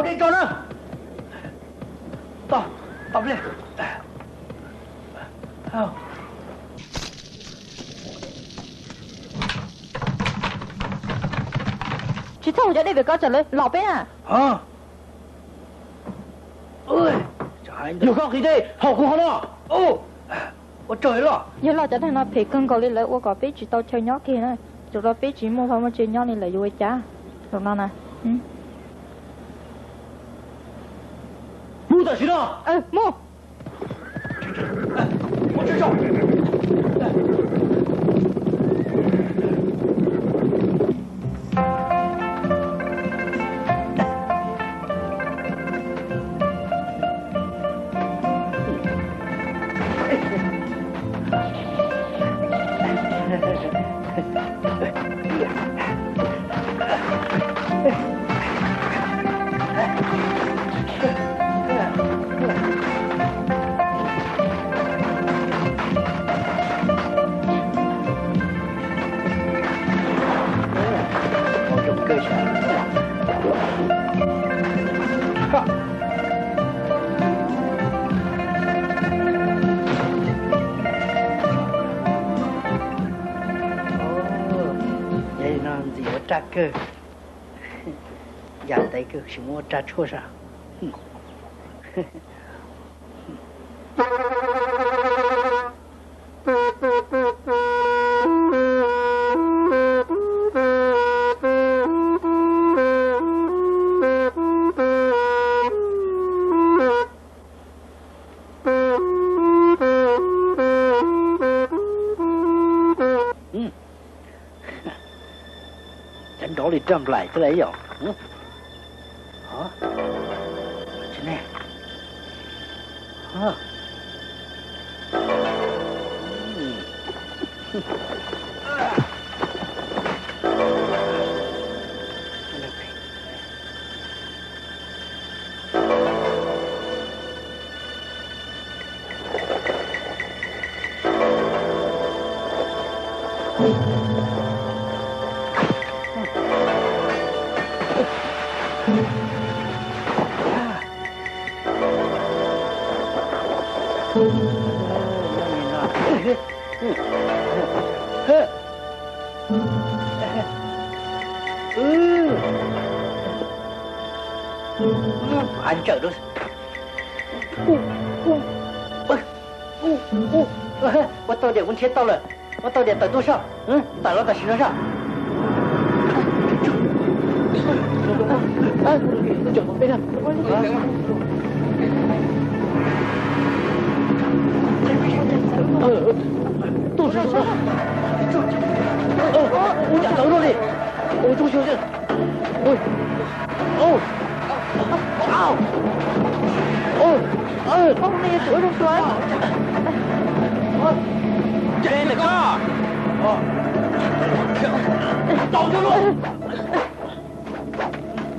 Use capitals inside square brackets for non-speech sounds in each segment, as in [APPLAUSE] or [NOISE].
往这找人，到，到不了，好。Chị sao giờ đây phải có trả lời lọ bên à? Hả? Ôi, nhiều con khí thế, hậu khu nó. Ô, ôi trời lo. Giờ lọ cho thằng nó phải cân cầu lên lấy, tôi có biết chị tao chơi nhó kia này. Chúng ta biết chị mua phải mua chơi nhó này là vui cha. Được nào nè. 徐正。哎孟君正哎孟君正个，养在一个什么杂畜上。这来这来要嗯。走着。呜呜，我，呜呜，我，我到点，我天到了，我到点等多少？嗯，等我在车上。哎，走，走走走。哎，都走旁边了，我你明白吗？哎，没事没事。嗯，多少？走。啊，我讲走路的，我坐车上。喂，哦。啊，哦，哎，哦，那个左中酸，这那个，哦，倒着路。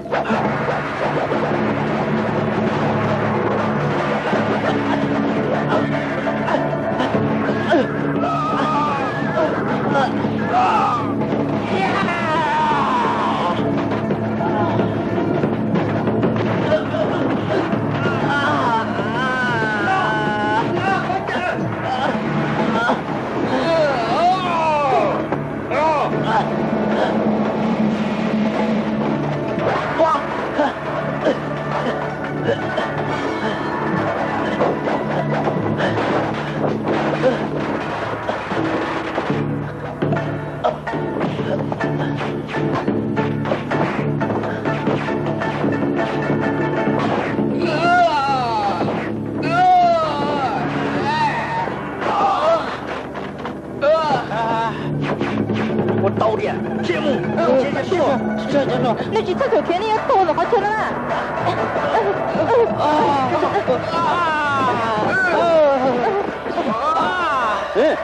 我 那去厕所天天要坐了好久了啦。啊啊啊！嗯，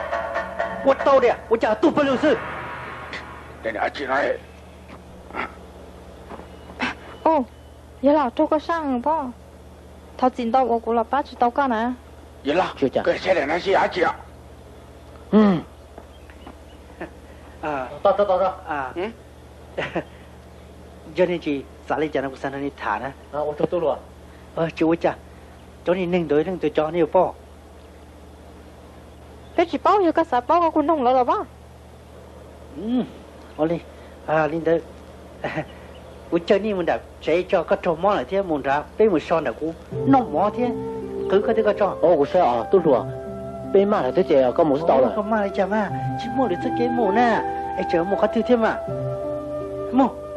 我到了，我叫杜不六四，带你进来。哦，爷老做个上啵，他进到我古老八十多干呢。爷老，就这，给吃点那洗牙姐。嗯。啊，到到到啊，嗯。[LAUGHS] cho nên chị xã lấy chả nó cũng sang nó đi thả nè à ô tô tôi luôn ờ chú cha cho nên nâng tới nâng tới cho nhiều bao thế chỉ bao nhiêu cái xã bao có cũng nông lỡ là bao ừ ô đi à linh tới cũng chơi đi mình đã sẽ cho các trò món lại thế mình ra bên mình son này cũng nông món thế cứ cái thứ các trò ô cũng sẽ à tôi luôn bên mà là thế chị có một số là rồi có mà là chả mà chỉ mua được thứ kế mù nè ấy chờ một cái thứ thêm mà mù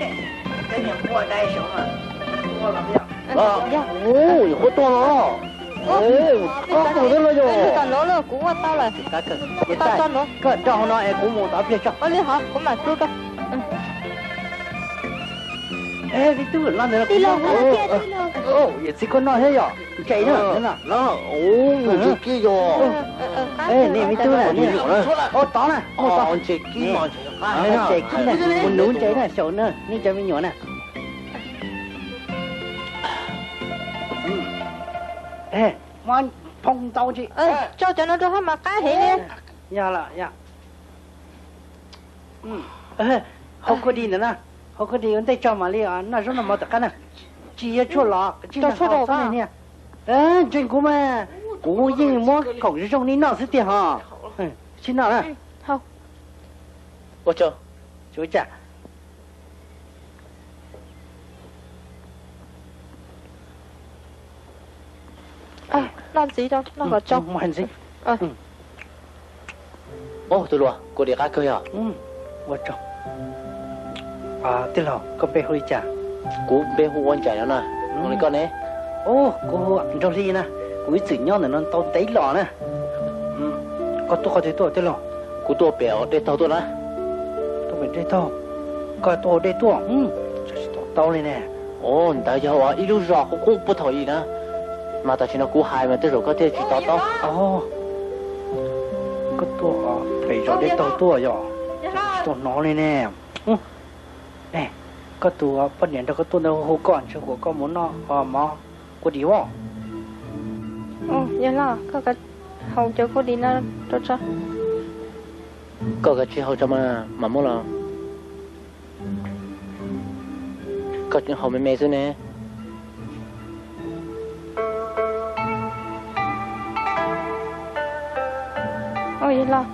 làm gì À, ồ, có to nó. Ê, có cổ thế là Ê, rồi. tao lỗ lỗ cũ tao là cá cần tao cho nó. cái cho nó em cũng muốn tao biết cho Ơ đi hả? Cũng mà tôi cơ. ê đi tu nó nữa Đi lâu Ồ, hả? Kia ờ, đi lâu. ồ vậy chỉ có nói thế rồi chạy nữa thế nào Nó, ồ, chị kia rồi. ê nè mi tu nè nè ô đó nè ô đó Ờ, chị kia mà chị à chạy kia nè muốn nún chạy nè sầu nữa ní cho mi nhỏ nè. Ê ngoan thông tao chị. Ê, cho cho nó cho hết mà cá hệ nè. ya là ừ. Ê học có đi nữa nè. Học có đi ở đây cho mà đi à nó rất là mất tất nè. Chỉ cho lọ chỉ Cho là cho đồ học à? nè. Ê chuyện của mà của yên mua khẩu trong đi nó sẽ tiền hả? Ừ, xin nào nè. Ôi trời, chú chả Ê, làm gì đâu, nó vào trong. mà gì Ờ. ồ, tôi rồi, cô đi cá cười à? ừ vào trong à thế là con bé hơi chả Cô bên hồ quan chạy nó nè. Nó đi con nè. ô cô ăn trong đi nè quý tử nhau là nó tao tấy lọ nè ừ có tôi có thể tôi thế lọ Cô tua bèo, để tàu tôi nè. 该，嗯，这是多道理呢。哦，你大家话一路说好恐怖讨厌呢，嘛，但是那过海嘛，这时候该去道道。哦，个多啊，北朝的道多哟，是多哪里呢？嗯，哎，个多啊，不年这个多的好干，这果干么呢？啊嘛，过地方。嗯，原来，个个好久过年了，多少？嗰個轉好咗嘛，麻木啦。個轉後面咩先呢？哦，依啦，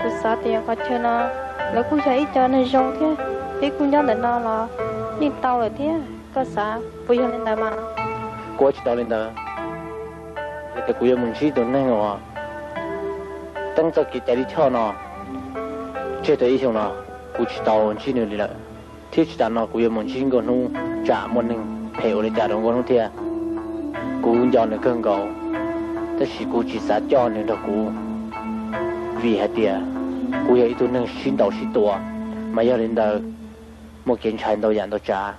佢啥地個轉啦？老姑仔叫你用嘅，啲姑娘嚟鬧啦，你到了啲，個啥不用領導嘛？過去到領導，你哋姑娘們知道呢我，等咗佢仔你錯咯。chết tới xong nó cú chỉ tàu chỉ nữa đi lại thiết chỉ tàu nó cú yêu muốn chỉ còn nu trả một nưng hiểu để trả đồng con thia cú cho nó cơn cầu tất chỉ cú chỉ sát cho nên đó cú vì hạt tiền cú yêu tôi nâng xin đầu xin tua mà giờ đến đời một kiện chuyện đâu dạng đâu trả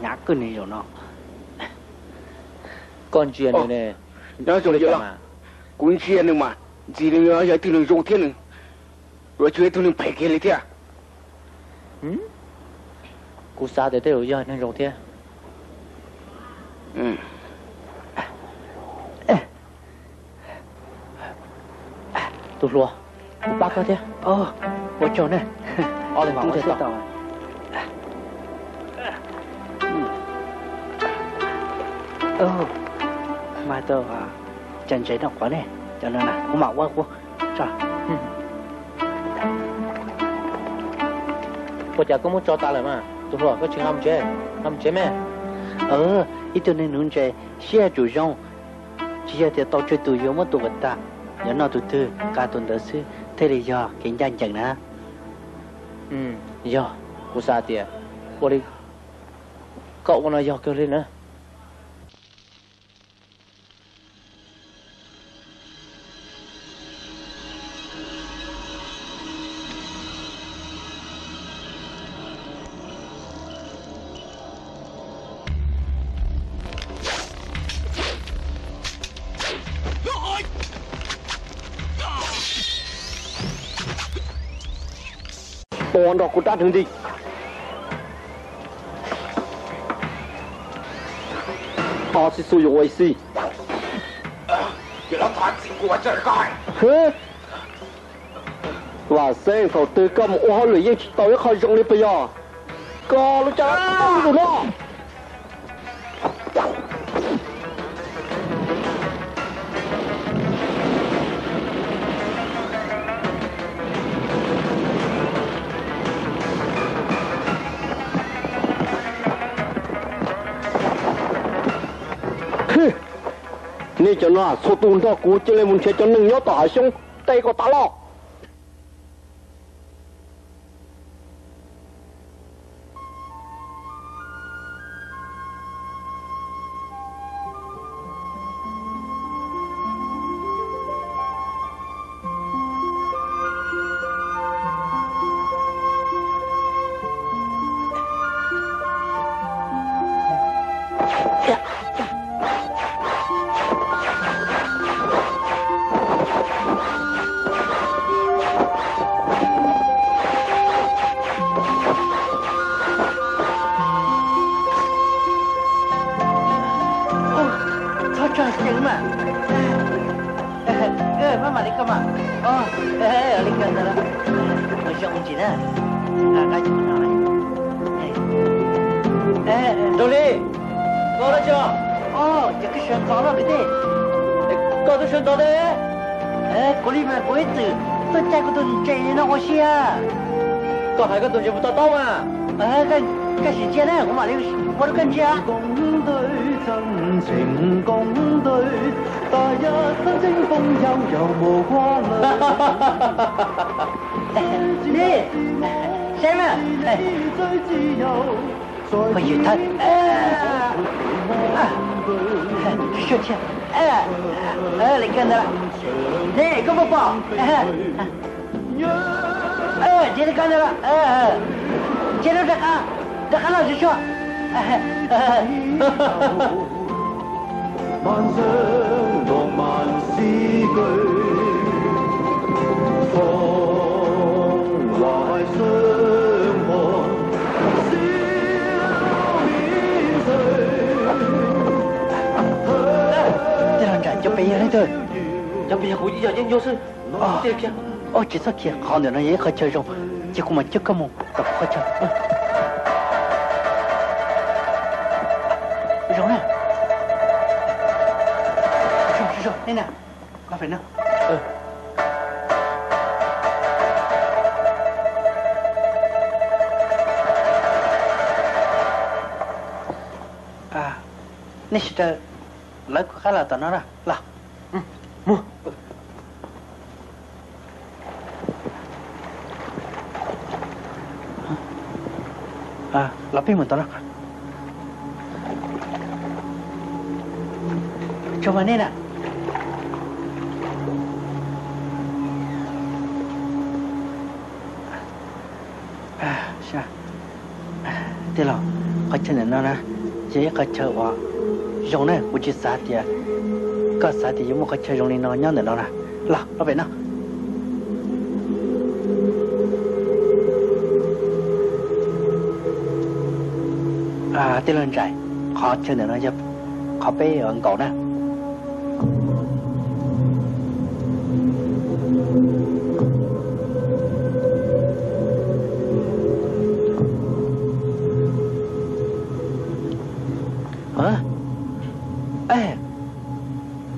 ngã cái này rồi nó con chuyện này nè 那说的叫公鸡呢嘛，这里面要炖成肉天呢，我觉得都能排开了的。嗯，姑啥的都有要那肉天。嗯，哎，杜叔，你八哥的？哦，我叫呢，奥利弗，我知道。Oh. Mà tao à chân chế nó quá nè. Cho nên là cũng mặc quá quá. Sao cô chả có muốn cho ta lại mà tôi lùa có chuyện làm chế làm chế mẹ. Ờ ít tôi nên muốn chơi xe chủ rong. Chỉ là tao chơi tụi yếu mà tụi vật ta. Nhớ nó tụi tư cả tuần đó sư thế thì do kinh doanh chẳng nè ừ. Giờ cô xa tiền cô đi. Cậu còn nói giờ kêu lên nữa starten dich. Oh, sie so jo, ich sie. Giờ nó thoát xin của trời coi. Hứ. Và xe khẩu tư cầm ô hô lưỡi yên chỉ tao yếu khỏi rộng đi bây giờ. Cô lúc cháu, tao đủ nó. 就那，搜图那酷，就来蒙骗，就一捏打，冲，逮个打捞。哎，哎，小强，哎，哎，你看到了？来，这么放，哎，哎，接着看到，哎哎，接着再喊，再喊老师说，哎嘿，哎嘿，哈哈。 빼야 해도 잠비 고지 야진 요새 너 이렇게 어 지석이 가는 얘 같이 좀 지금만 지금만 딱 같이 rồi rồi rồi đây nè. Ba phải nữa ừ. À. Nè sẽ lấy cái là tao nói ra. Là. 把冰棍倒上吃饭来了唉行唉对了我听你奶奶今天还叫我用那个去杀鸡啊搞杀鸡有没有和田玉的那个样子的呢。来老板呢？啊，对，人仔。好，就等人家。好，被有人搞呢。啊，哎，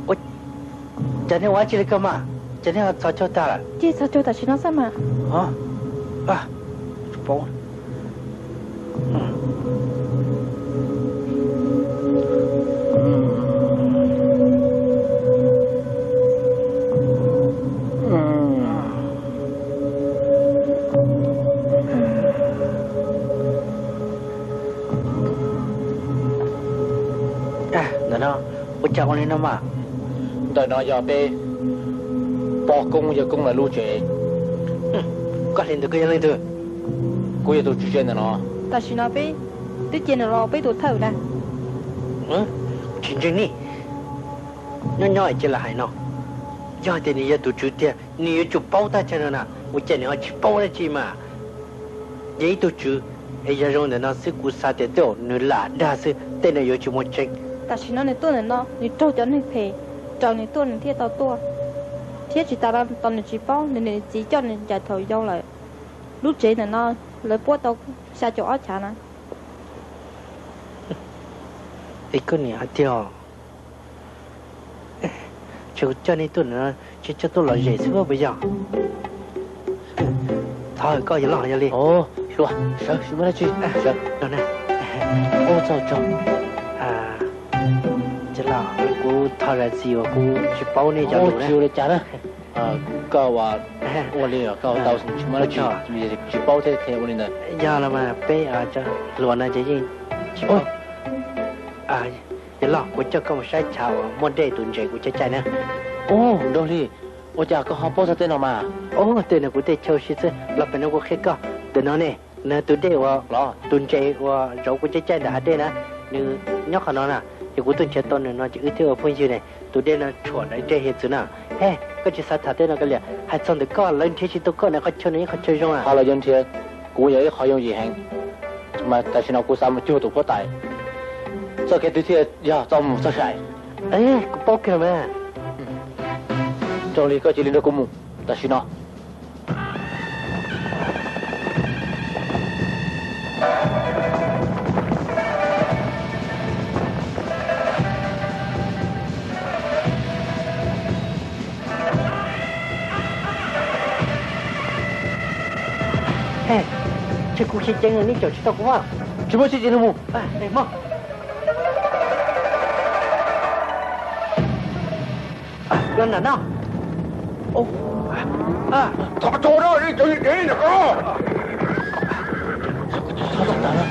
我。今天我还记得干嘛？今天我早周大了。今早找周大，你能干嘛？啊，啊，主公。đời nó giờ bé bỏ công giờ công là lưu chuyện ừ, có hiện được cái lên thừa cô giờ tôi chú chuyện nó. Ta xin nó bê tôi chuyện nó bê tôi thầu nè. Ừ chuyện chuyện đi. Nhỏ nhỏ chỉ là hai nó. Giờ thì nãy tôi chú tiền nãy chú bao ta cho nó nè. Một chuyện nó chỉ bao là chỉ mà. Vậy tôi chú bây giờ rồi nó sẽ cú sa tiền tiêu nữa là đa sự tên là yêu chú một chuyện ta xin nó này tôi nó, nó cho cho nó phải 找着你赔，找你多人贴到多。贴chỉ ta làm toàn là chỉ bao nên nên chỉ cho nên trả thầu dâu lại lúc chế là nó lấy bố tao xa chỗ áo chả nè cái cái này hả tiêu cho cho nên tôi nó cho cho tôi là dễ xưa bây giờ thôi có gì lo cho đi ồ rồi sao sao mới chuyện sao rồi nè ô cho cho à 我他来只有我去包那家我只有来家呢。啊，搞哇，我哩啊，搞到什么去？就是去包这些我哩呢。呀了嘛，背啊这，罗那这些，去包。啊，你老我这跟我晒茶啊，莫得蹲着我这家呢。哦，道理。我家个好包啥子了嘛？哦，对了，我得超市子，老板那我黑个，对了呢，那对的我老蹲着我，照顾这家的还对呢，你你看到呢？thì của tuần chạy tuần này nó chỉ ưu tiên phong gì này tuần đề nó chuẩn đấy chơi hết rồi nè he cái chỉ sao thà tên nó cái liền hay xong được có lên thế chỉ tôi có này có chơi này có chơi không à 下來印天，古有啲海用熱興，唔係，但是我古三朝讀不大，所以佢對啲呀就唔出晒， ấy có bao kìa mà 做你個字練到古木，但是 chơi cuộc chơi chơi này chỗ chúng ta cũng vào 做乜事字都冇， à này mau à lên là nào ô à 他做到你最几呢个？他到哪了？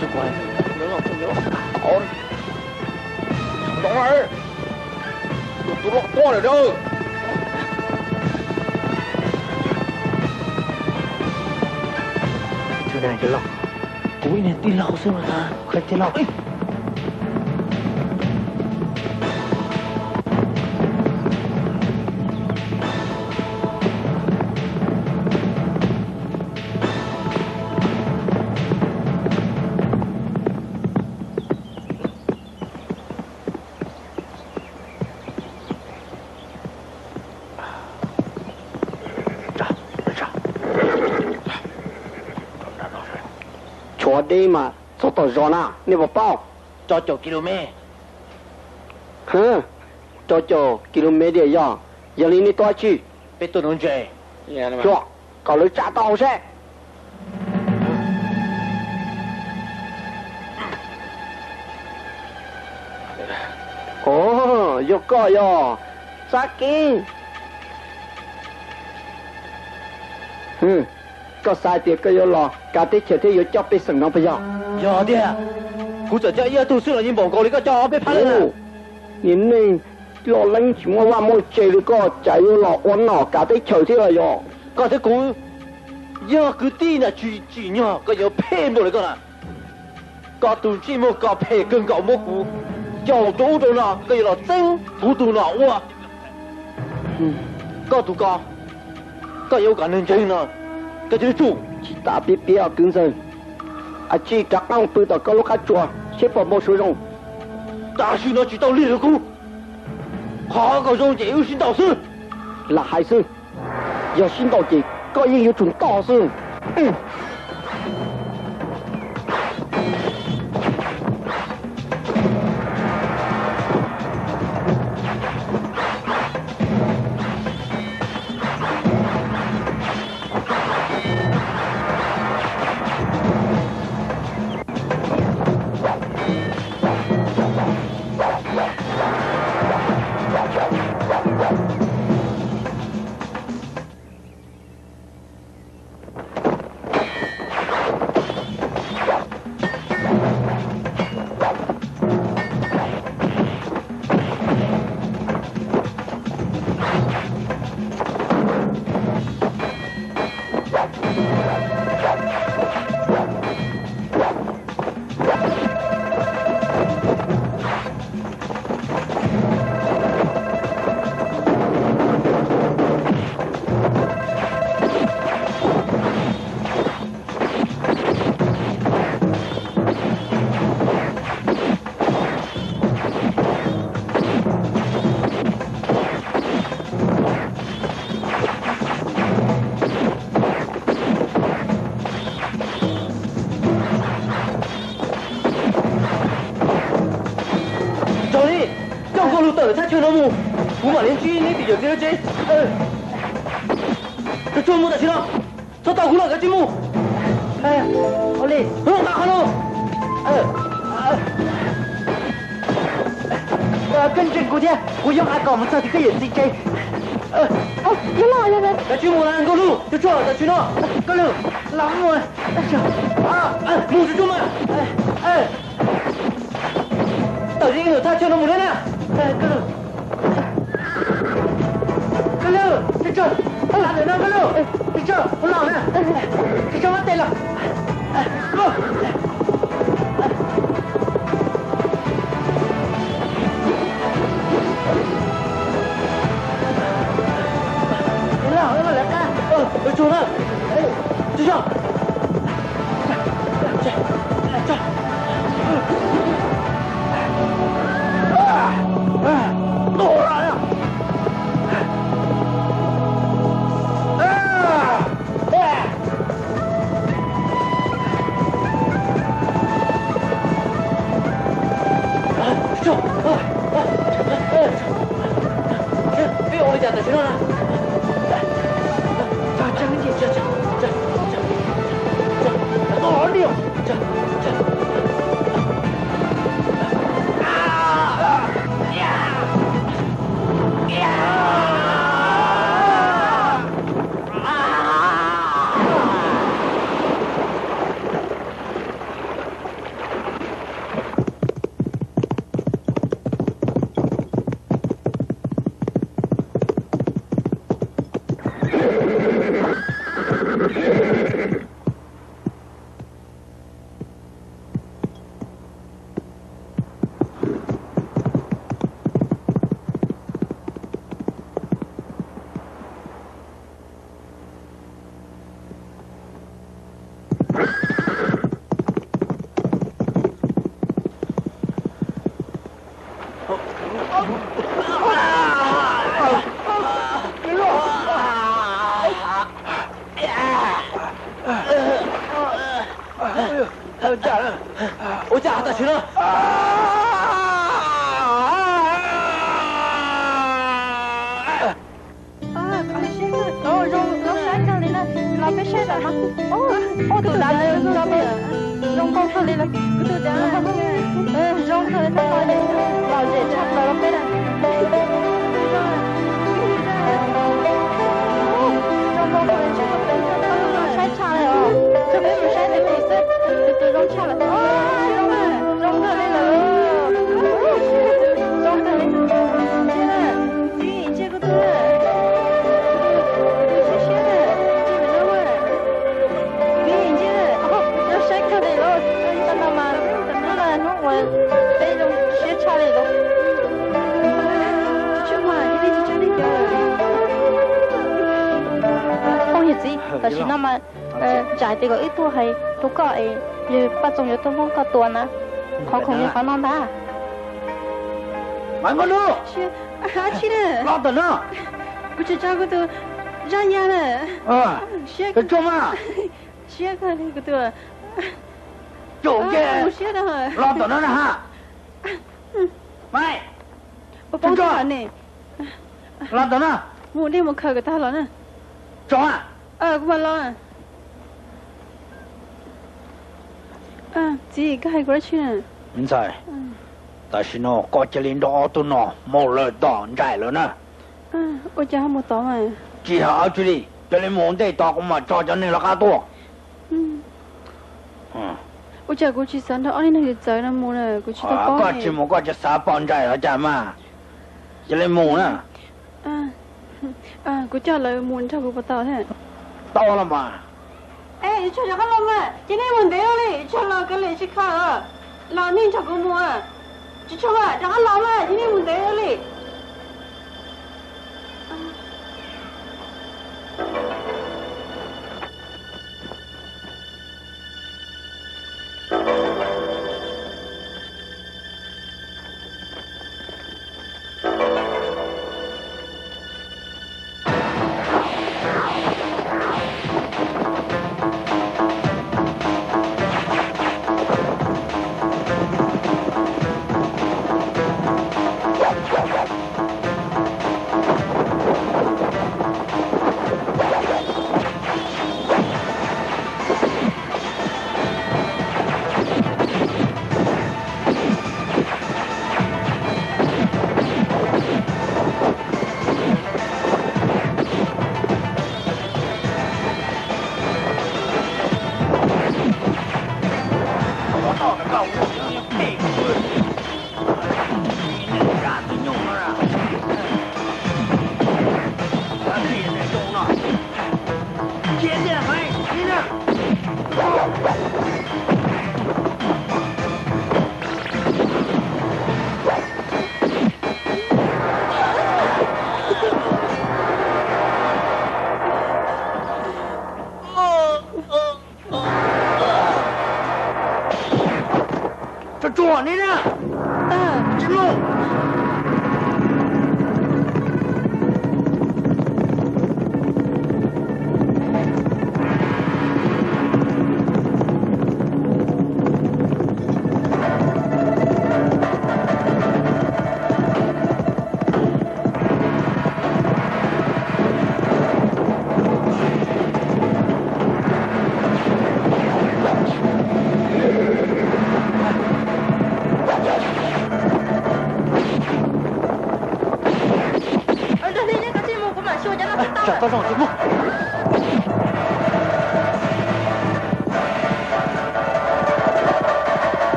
他过来，好，等来，都落光嚟咗。 chỗ này chỗ lọc Kaya tilok. Uy, natilak ko sa mga. Kaya tilok. Đi mà. Sao tao gió na nè bảo bao. Cho chục km. Hả? Cho cho km đi ya giờ lên đi toa chi. Biết tôi nói chơi cho cậu lấy trả tao sẽ. Ồ yo có yo saki ừ cho sai thì cái lo. Cả tí chỉ thấy cho biết sừng nó bây giờ. Giờ đi à cũng chỉ cho yêu tu sư là những bộ câu lý có cho biết phát lên nhìn nên lo lắng chúng ta mỗi chơi được có chạy yêu lo ổn nọ cả tí chờ thì là giờ có thể cũng giờ cứ tin là chỉ chỉ nhỏ có nhiều phê một đấy con à có tu chỉ một có phê cưng có một cú. Giàu tu tu nọ cái là tinh tu tu nọ quá có tu có có yêu cả nên chơi nọ. Các thí dụ, chị ta biết bia ở tuyến giây. À chị, các ông từ tàu câu lô khát 嗯他在村落木，五百年军你比较了解？哎，这村木的村落，这大古老的军木，哎，好嘞，不用打哈喽，呃，跟着古爹，我用阿狗们上去个眼睛给。呃，哦，你老爷们，那军木人够路，就坐了军落，够路，老木人，哎呀，啊，哎，木子军，哎哎，到底有他叫了木人？哥卢，哥卢，别叫，我老了呢，哥卢，别叫，我老了，别叫我累了，哎，哥，来了，来了，哎，叫呢，的呢，老被晒了吗？哦，我都拿来用着的，用高头的了，我都拿 但是那么呃，在这个一度还不够诶，也不总有东风个多呢，好恐怖，好难打。买个路。去，啥去了？老等呢。不是这个都让伢了。啊。学个。中嘛。学个那个都。中间。不学的哈。老等呢哈。嗯。买。我帮着呢。老等呢。我那么看个大了呢。中啊。ờ vừa lo à. À chị cái hay quá chứ à? Không sai ờ. tại sao nó có chơi lên đó tụi nó mò lỡ đỏ chạy lớn à à ôi cha một tỏ mà. Chị hả chú đi cho nên muốn để tỏ cũng mà cho cho nên là cá to ừ. Ờ. Ôi cha cô chỉ sáng đó nên là giờ nó muốn là cô chỉ tao có có chỉ muốn có chỉ sáu bọn chạy hả cha mà. Cho nên muốn à à cô cho lời muốn cho cô bắt tao thế 到了吗？哎你去找个老板今天问没有嘞出了跟你去看啊。老年吃克木啊？去吃饭找个老板今天没得嘞。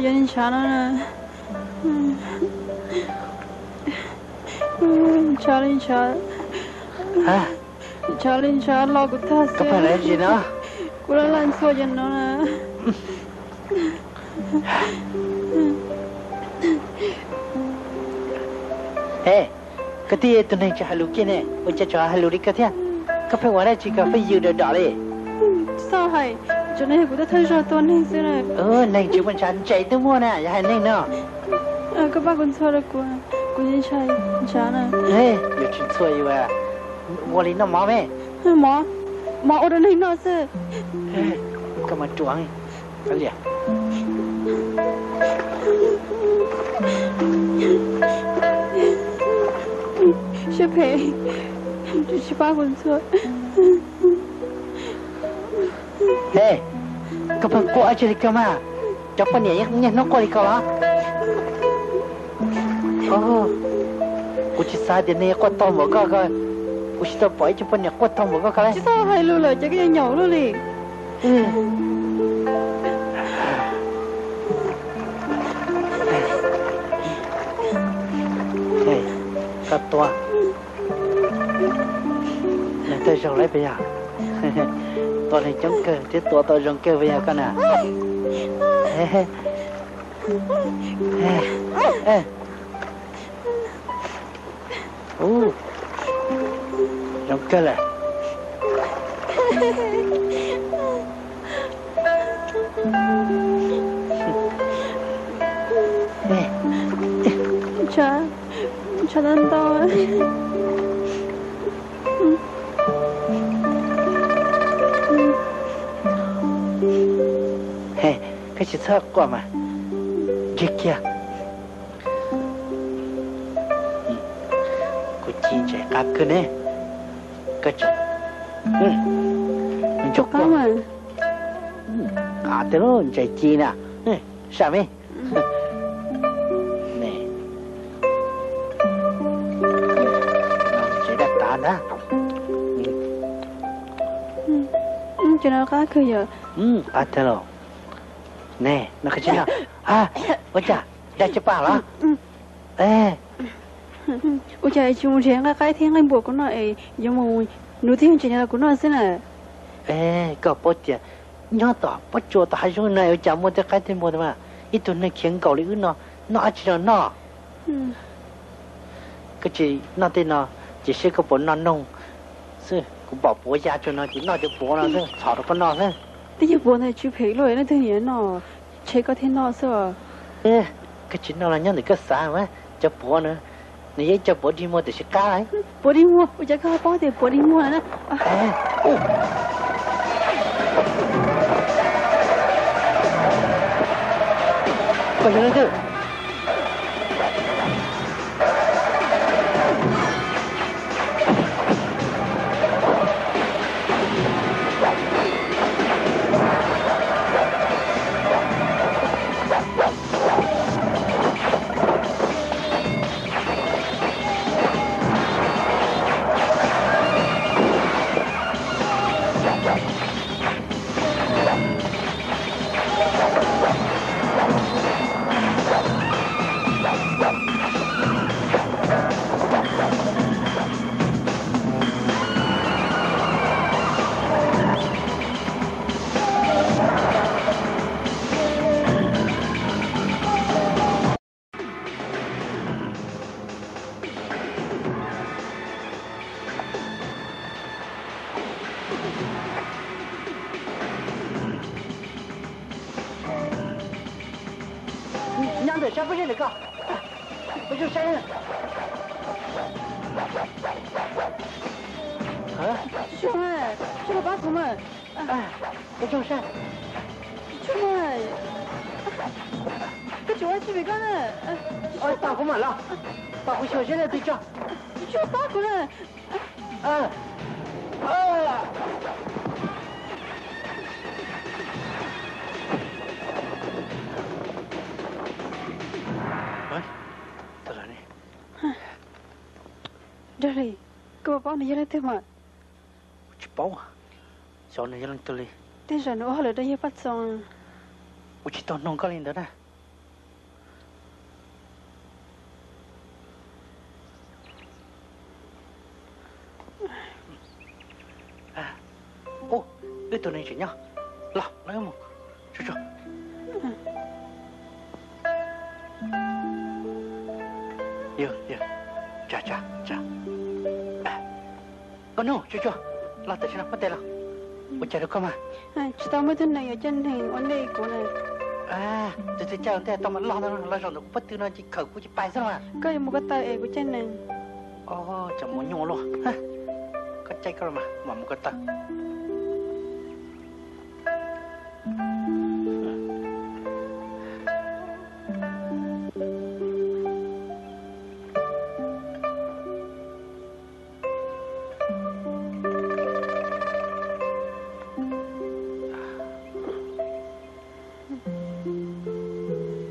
여전히 잘하네 잘린 잘 Hả? 잘린 잘 lo của ta Có phải là gì nữa? Cô đã làm sao cho nó nè. Ê, cái tia tụi này cho hà lũ kia nè. Ôi cha cho hà lũ đi cơ thế à. Có phải ngoài đây chỉ có phải dư đỡ đỏ đi cho nên cũng đã thấy cho tôi nên thế này. Ờ này chú mình chán chạy tôi mua nè giờ hai nên nó ờ à, các bác con xôi được của của gì chạy chán à. Ê giờ chuyện xôi yêu à mua lấy nó mỏ mẹ mỏ mỏ ở đây nó sẽ cái mà chuồng cái gì sẽ chú chỉ ba quân thôi Hey! 毛我的那那是，哎，干嘛装？快点。小培，这是八分错。哎，干嘛过去干嘛？cho con nhảy nhảy nó coi cả lá oh cô chỉ sai đến này con tôm một cái cái cô chỉ tao bỏ cho con nhảy con tôm một cái cái chỉ Tôi bây giờ này chống cơ chứ tôi tôi rong cơ bây giờ con à. Ê ê. Ô rong cơ là cha cha đang đau chỉ sợ quá mà kia kia cô chi chạy cáp cơ nè cái chỗ ừ chụp có mà à thế nó chạy chi nè sao mi nè chạy đặt ta đó cho nó cá cơ giờ ừ à thế nè nó gì nào à ôi chà đã chụp bảo đó ê. Ôi trời chúng chuyện cái cái thiên anh buộc của nó giống mà nụ thiên chuyện là của nó này. Ê có bớt tiền nhớ tỏ bớt chỗ tao hay rồi này chả mua cái cái thêm mua mà. Ít tuần này khiến cậu lý nó nó chỉ là nó. Cái gì nó tên nó chỉ sẽ có bốn non nông. Sư cũng bỏ bố ra cho nó chỉ nó cho bố nó thôi xỏ được con nó thôi bây giờ bố này chú phê rồi nó thương nhớ nó. Chế có thiên nó sao ê cái chuyện nó là nhớ được cái sao mà cho bố nữa. Này giấy cho bố đi mua thì sẽ cá ấy. Bố đi mua. Ôi trời có bao tiền bố đi mua nữa. Ê ô. Coi như nó chứ apa ni jalan tu mak? Cepat, so ni jalan tu le. Tên rằng nó là đây bắt xong. Uci tao nong kali dah dah. À, ô, biết tụi này chuyện nhá. Được không à? À, chỉ tao mới thân này ở chân thì vấn đề của này. à tôi tôi chào thế tao mà lo nó lo rồi nó bất tư nó chỉ khẩu cũng chỉ bài sao mà có một cái tay của chân này ồ chẳng muốn nhổ luôn ha có chạy cơ mà mà một cái tay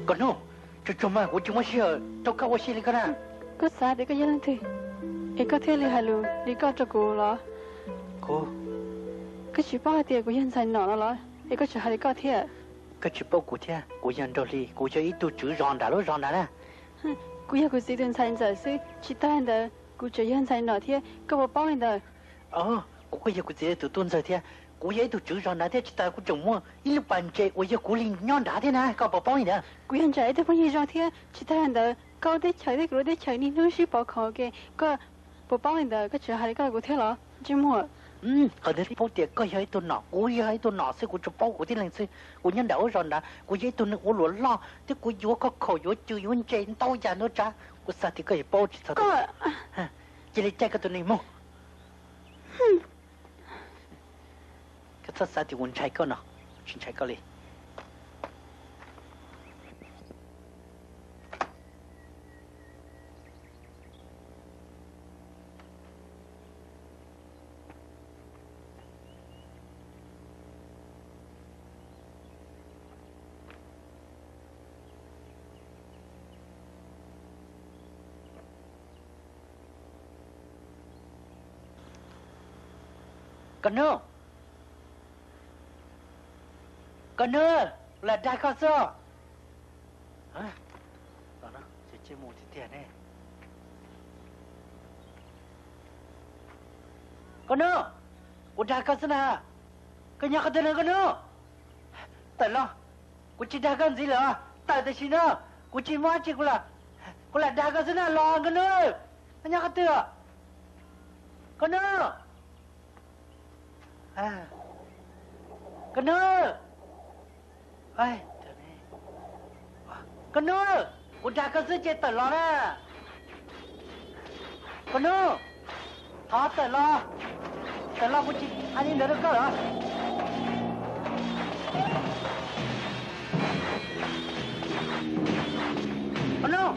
个侬，这这么我怎么写都搞我写哩个呢？哥啥的个样子？一个天里海路，你搞着过了？哥，哥是把爹个样子弄了了，一个是海里搞天。哥是把古天，古样着哩，古就一肚子让大了，让大了。哼，其他人的古就样子弄天，我帮你的。哦，古个要都在天。Nó thế có một bao nhiêu đó ờ của cái gì của thế tụi tuân giờ thế của ấy tu chữ ròn đã thế chỉ ta của chồng mua ít lúc bàn chơi của ấy của linh nhon đã thế nè có bao bao nhiêu đó cô dân chạy tới bao nhiêu rồi thế chỉ ta đó có để chạy để rồi để chạy đi lúc sĩ bảo khó cái có một bao nhiêu đó có chỉ hai cái của thế lo chỉ mua ừ ở đây bao tiền có ấy tu nọ của ấy tu nọ sẽ của chụp bao của thế lần sư của nhân đạo ròn đã của ấy tu nó của lúa lo thế của yếu có khẩu yếu chữ yếu chơi tao già nó trả của sao thì quân có chạy cơ nó chạy nào chuyện chạy cái này Cần nữa. Cần nữa Là đại cao sơ Hả Đó nó Chỉ chế mù thì tiền nè Cần nữa Của đại cao sơ nè Cái nhà cái tên này cần nữa Tại lo Của chị đại cao gì là Tại tại chị nữa Của chị mua chị cũng là Cũng là đại cao sơ nè lo cần nữa Cái nhà cái tên Cần nữa à con nơ 哎，对嘞，个妞，我家可是接得了嘞，个妞，好得了，得了不急，俺你留着够了。个妞。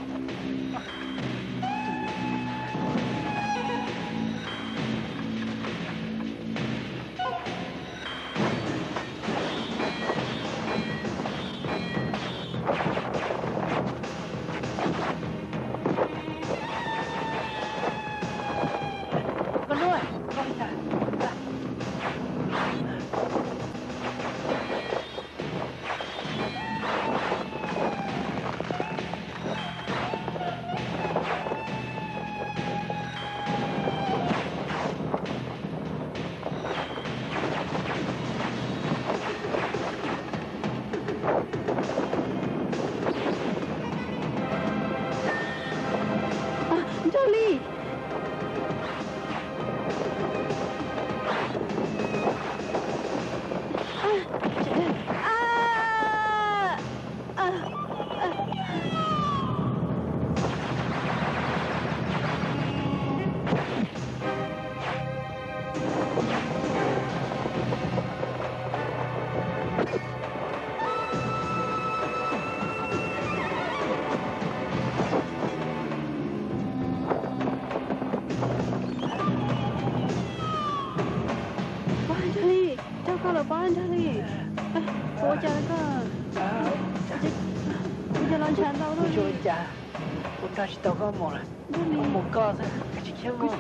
다시 떠가모라. 뭐니? 못 가서 지켜모.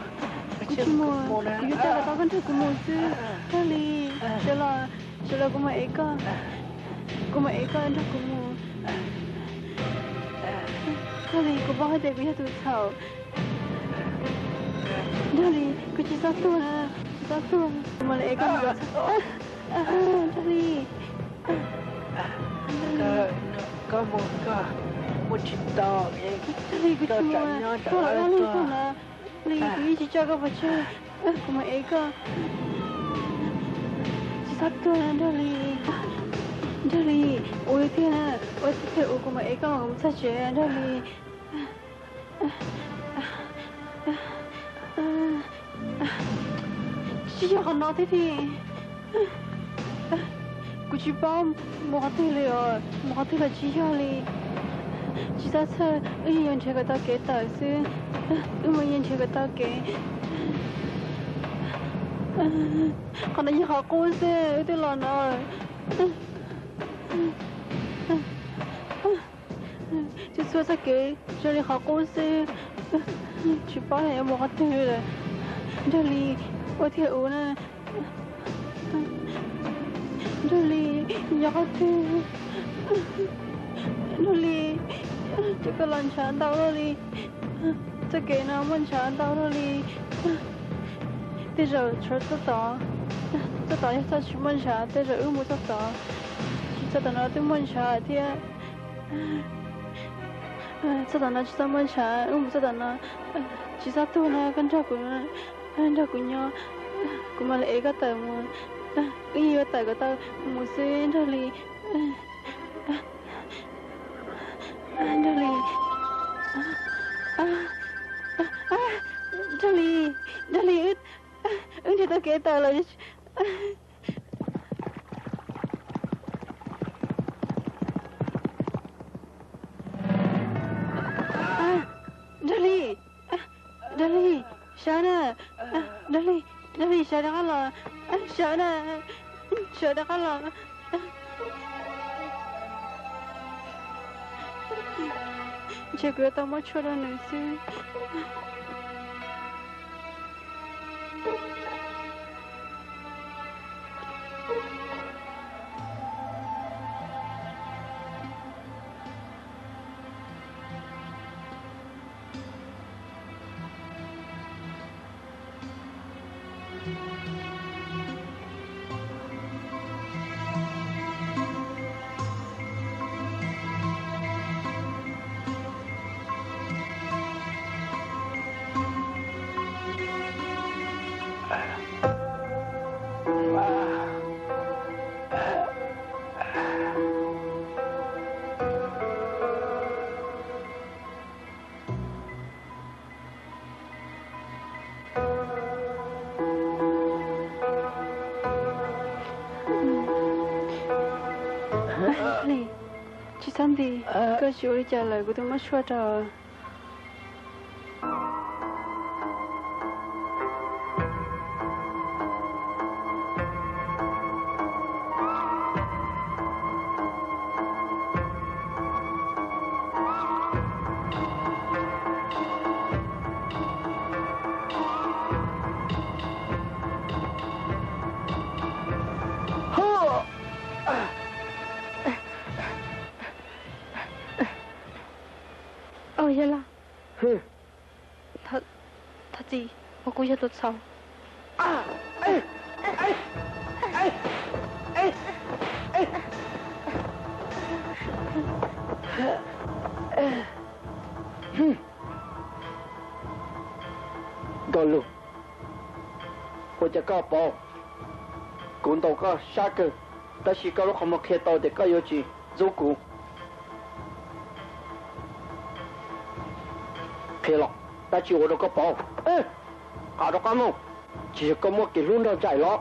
지켜모. 이거 제가 다른 데 구모스. 달리. 제가 제가 구모 에가. 구모 에가 안 구모. 달리 이거 봐야 돼. 이거 해도 차오. 달리 그 지사 또아 지사 또아 구모 에가. 달리. 그 그모가 못 짓다. cô chỉ mua, cô là đang lên con à. Lee, cô chỉ cho cô vào chơi. Cô mà ấy con. Chỉ sắp tuần à, Charlie. 这里我有天我天我kuma eka我们在学这里。chỉ cho con nói thế thì cô chỉ bảo một thế là rồi một thế là chỉ cho đi 지자체 의원 제가 다 깨다.스 의원 제가 다 깨. còn đây họ cô xe tôi là nó chứ xưa sao kì cho đi họ cô xe chỉ bảo em bỏ từ rồi cho đi ôi thiệt ủa nè cho đi nhớ từ cho đi 这个冷场到这里，这给呢温场到这里，对着车子打，这打一下去温场，对着乌木这打，这等到对温场天，这等到去在温场，乌木这等到，其实都呢跟着滚。Anda kunyo kumala ega ta mo iyo ta ga Anjali. Anjali. Anjali. Anjali. Anjali. Anjali. Anjali. Anjali. Anjali. Syana, Dali, Dali, Syana kalah. Ah, Syana, Syana kalah. Ah. ঝগড়া তো আমার ছড়ানো হয়েছে lamdi ka shori cha la gu ma shwa ta 我先脱草。哎哎哎哎哎哎！哼，等路，我先割包。镰刀割沙棘，但是割了小麦头的胶质足够。好了，打起我的割包。ở đó có không? Chỉ có một cái run đầu chạy lo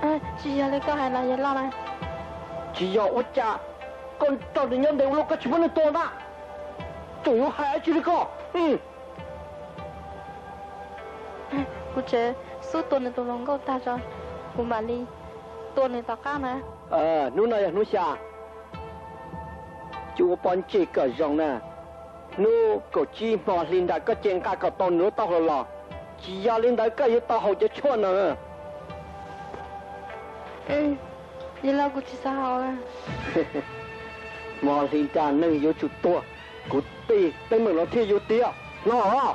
à chị giờ lấy con hài là giờ lo này. Chị giờ út cha con tao thì nhân đều lúc có chúng nó to đó chủ yếu hai chị lấy con ừ. Cô chế số tuần này tôi lòng câu ta cho. Cô bà đi tuần này tao cá nè ờ nu này à, nu xa. Chú bọn chị cởi rồng nè. nu cổ chi mò linh đại có chèn cả cậu tao nữa tao hồ lò chỉ do linh đại cái tao hồ cho chua nữa ê giờ là của chị sao à mò linh đại nâng yếu chủ tua của tì tây mừng nó thi yếu tía nó hả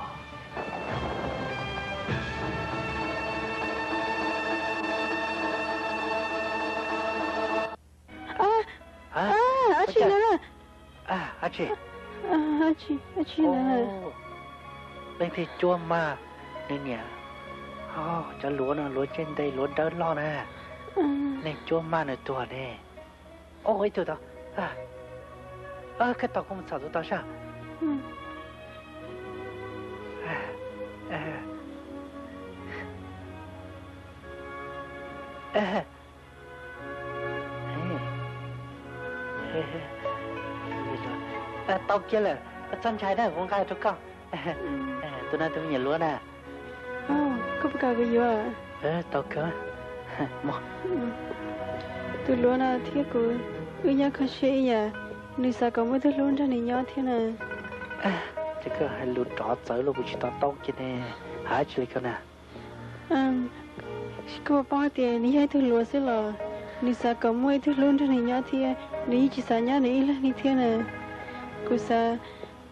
à à à chị nữa à à chị อชีอาชีนะเป็นพี่จ้วงมากนี่เนี่ยอ๋อจะล้วนนะล้วนเช่นได้ล้วนดินล่อนนี่จ้วงมากในตัวเนี่ยโอ้ยตัวต่ออะเออแค่ต่อคงสาวตัวต่อใช่ไหมอ่าอ่าเออเออเออเออเออเออเออเออเออเออเออเออเออเออเออ con trai đó con gái tôi con. Ừ. À, tôi nói tôi nhìn luôn à có bao cái gì à ờ tao cơ [LAUGHS] mò ừ. tôi luôn à thiết cô tôi nhớ khó chơi nhà nên sao có mới tôi luôn cho nên nhớ thế nè? À, chỉ có hai lúa trọ tới luôn chỉ tao tao chứ nè. Hả chị con nè à ờ, có bao tiền đi hai tôi luôn sẽ là nên sao có mới tôi luôn cho nên nhớ thế? Nên chỉ sao nhớ nên là như thế nè. Cô sao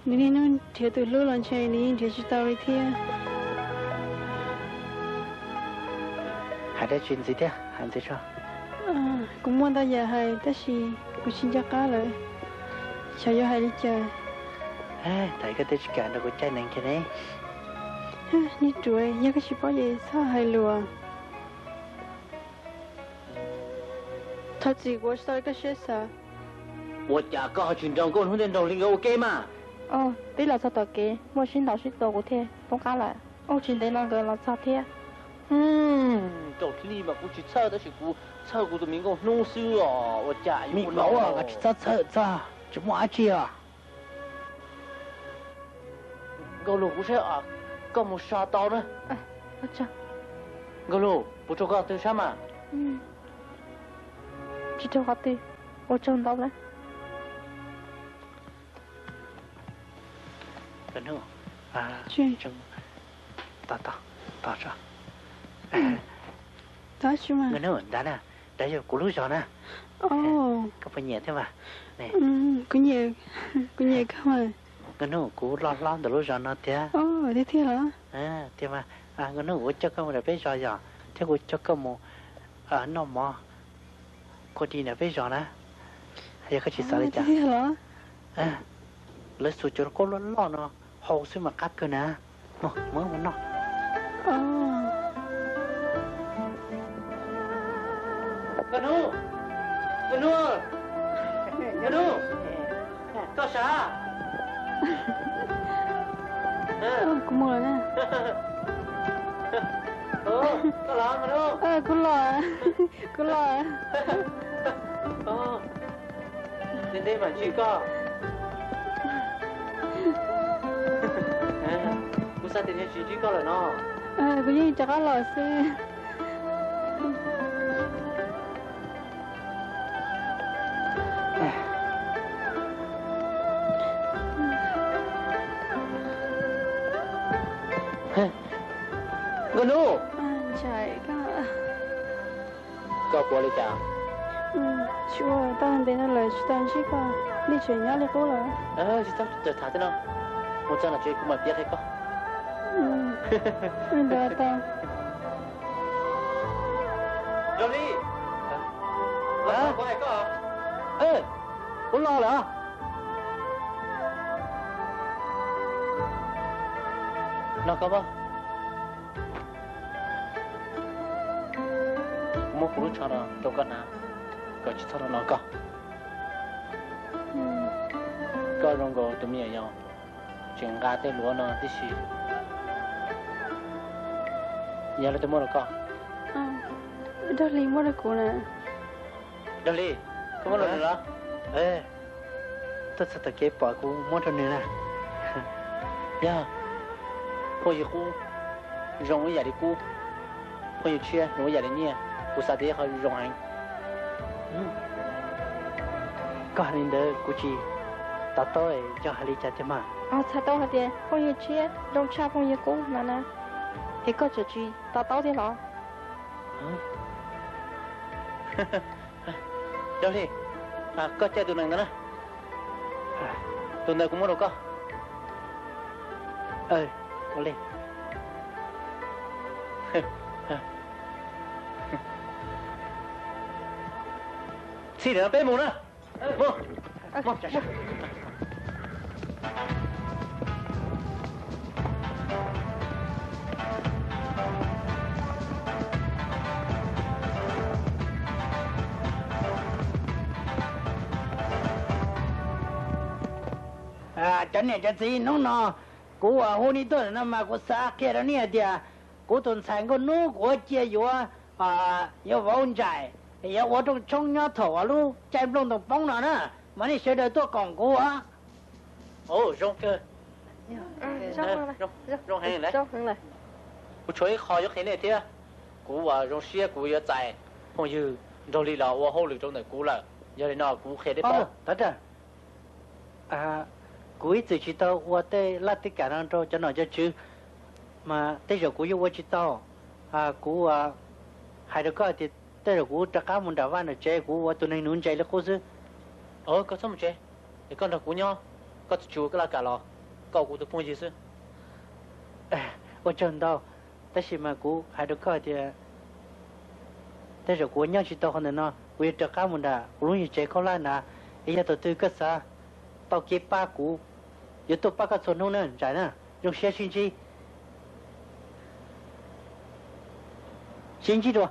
ní nó thiệt tôi luôn lần chơi ní thiệt chỉ tao đi thế.还在chuyện gì thế还在说 À, cũng muốn ta giờ hay, ta chỉ cũng xin cho cá rồi. Chào giờ hay đi chơi. à thấy cái tên cả nó có chạy nặng cái này Ha, Ni chuối, nhớ cái chỉ bao giờ sao hay lùa. Thật gì của sao cái xe sao? 我家搞群众沟通的能力 OK 嘛？ ờ tí là sao tờ kế mua xin đầu xin đồ của thế bông lại ông chỉ thấy năng người là sao thế ừ đầu thì mà cũng chỉ sợ đó chỉ cũng sợ của tụi mình còn nông sư à và chả mình bảo à chỉ sợ sợ sợ mua chi à gấu lô cũng sẽ à có một sa to nữa à chả gấu lô bố cho gấu từ sao mà ừ chỉ cho gấu từ bố đâu đấy cái nữa à Chuyện, chừng ta ta ta sao đó chứ mà. cái nữa đã nè đã giờ của lúc rồi nè Ồ, có phải nhẹ thế mà nè ừ, có nhiều, có nhiều cơ mà. cái nữa của lo lo từ lúc rồi nó thế Ồ, thế thế hả? à thế mà à cái nữa của cho cái một bây giờ giờ thế của cho cái một à nó mà có đi nè bây giờ nè hay có chỉ sao đấy chả thế hả? à lấy số cho có lo lo nó hồ xin mà cắt cơ nè mà mới muốn nó Vanu Vanu Vanu Tô xa Cũng mưa nè Ừ, có lò mà đúng Ờ, có lò Có lò Ờ Nên đây mà chị có 了呢。哎，不愿意找个老师。哎。哎。阿奴。嗯，在噶。到国里家。嗯，去我当别人来去当去噶，你去哪里过来？哎，去找在他的呢。我在那追，我们别开搞。Đó [LAUGHS] tao. Rồi đi. Hả? Có này có hả? Ê, có lo là? Nó có không? Một cú cho nó đâu có nào. Có chỉ cho nó có. Có rong go tụi mình nhau. Chuyện gà tê lúa nó tí xì nhà là tôi mua được con. À, đó li mua được cô nè. Đó li có mua được dạ. đó. Ê tất cả cái bỏ cô mua được nữa nè. [LAUGHS] Dạ. Nha cô gì cô rong cái gì cô cô gì chia rong cái gì nhỉ cô sao đi hơi rong anh có hành đó cô chị. Ta tôi cho hành lý cha thêm mà. À cha tôi hả tiền cô gì chia? Rong cha cô gì cô mà nè? Thì có chuyện gì, tao thế hả? Rồi đi, à có chơi tụi này nữa nè, tụi này cũng muốn đâu có. ơi có lên Xí nữa bé mù nè, mù, mù, là chân này chân gì nó nó cú à hôm nay tôi nó mà cú xa kia đó nè thì cú tuần sáng cú nô cú chia vô à vô vốn chạy giờ vô trong trong nhà thầu à lu chạy lung đồng bóng nào nè, mà đi xe đời tôi còn cú à, ô rong cơ rong rong hàng lại rong hàng này, cú chơi khó nhất thế này thế cú à rong xe cú giờ chạy không như rồi đi là vô hô được trong này cú là giờ này nó cú khé đấy bao tất cả à cuối từ chỉ tao qua tê lát tất cả năng cho cho nó cho chứ. Mà tê giờ cuối qua chỉ tao à cú à hai đứa con thì tê giờ cú tất cá muốn đào van ở chơi cú qua tụi này nuôn chơi là cố chứ ờ có sao mà chơi thì con thằng cú nhau có tụi chú cái là cả lò, cậu cú tụi phong gì chứ? Tôi chân tao tê chỉ mà cú hai đứa con thì tê giờ cú nhau chỉ tao hơn nữa quý tất cá muốn đào luôn như chơi khó lan à bây giờ tụi tôi cái sao 到结巴古，有到巴克村弄那，在那？用些亲机，先记住。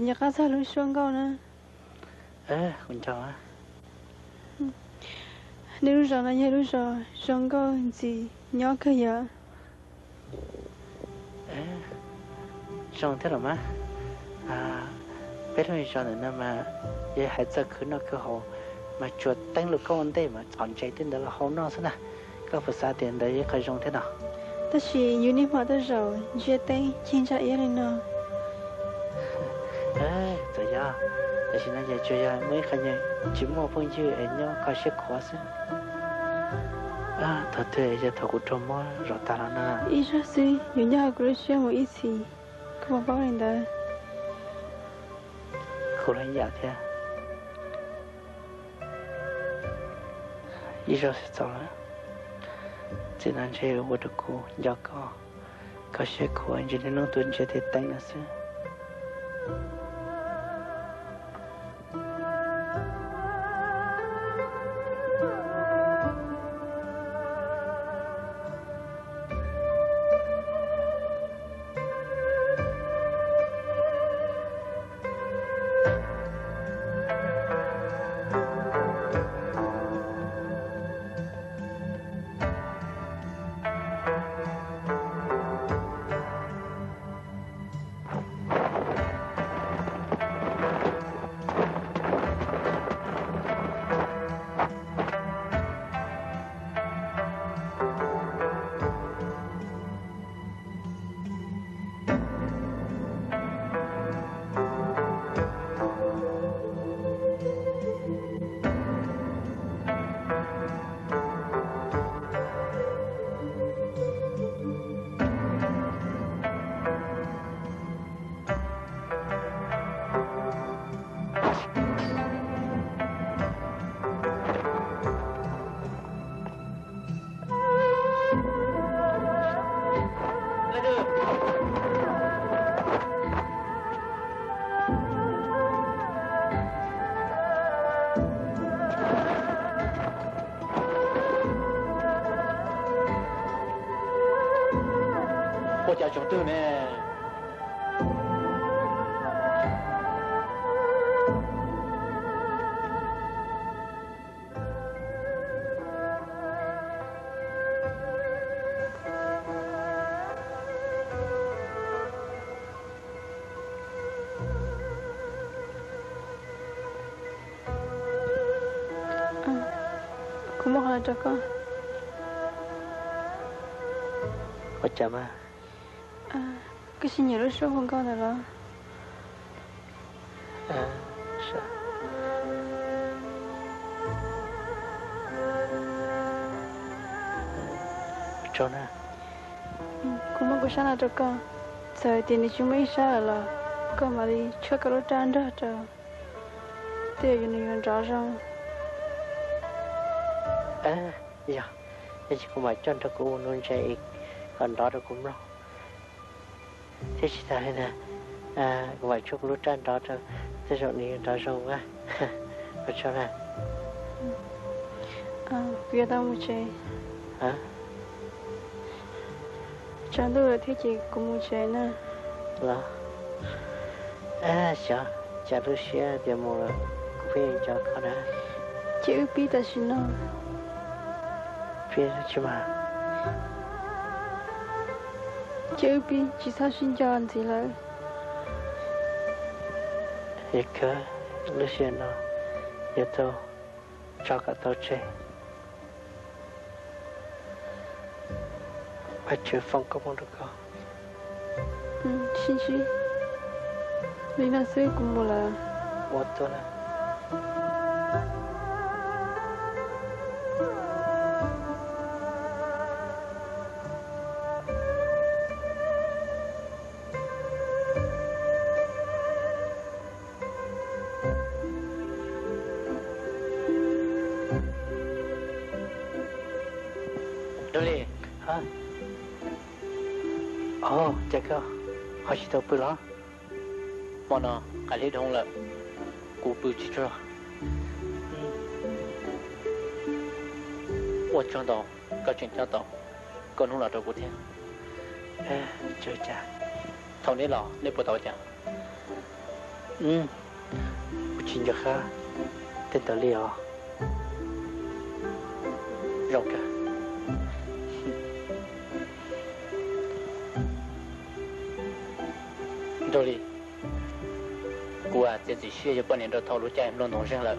Nhà các 呢？哎 luôn sơn cao nữa Ê, con chó Nếu nó dọn ra như nó dọn Sơn cao làm gì Nhỏ cây dở Ê, sơn thế 台了。但是有你跑的时候 đi dọn rồi 但是咱就就像每个人寂寞朋友一样，开始苦。啊，他对一他古琢磨，若打了那。一说是有两个人选我一起，可不帮人的。后来一天，一说是走了，只能去我的姑家搞，可是可人家能蹲着的等了些。Thank. 我讲，我怎么？可是你那时候不讲那个，嗯，是。怎么呢？嗯，我们过晌午就讲，在店里就没啥了，干嘛的？吃可罗站着着，第二天又早上。呀，那什么？我穿的我牛仔衣，很热的，我冷。谢谢你了，我穿了短袖，谢谢你了，我穿了短袖啊。为什么？啊，今天我穿。啊？穿的是天气，我穿的呢？冷。啊，是啊，穿短袖，但是我穿一件长裤啊。你比他穿暖。飞出去吗？就比机场睡觉了。一个路线呢，也都找个到这，把车放个么的个。嗯，星行，你那水过么了？我了。走不了，完了，家里通了，过不去去了。我想到，赶紧想到，沟通了这个天。哎，就这样，到你了，你不到家。嗯，我请假，等到了，走开。这里，古啊，这这学习半年多套路，加入弄上了。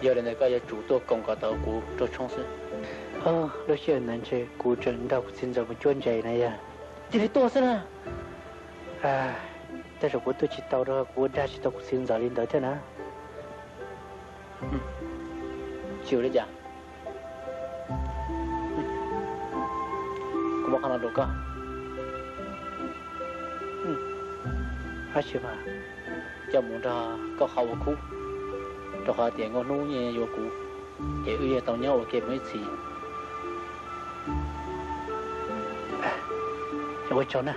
有的那个要主动公个到古做创新。啊，那些人去过着你到现在不赚钱了呀？这里多少呢？哎，但是我都去到这国家去到现在领导的呢。嗯，就家我，我看到这个。阿媳妇叫我们搞好我哭。这还点个龙眼油鼓给二爷当娘我给妹子哎叫我叫喃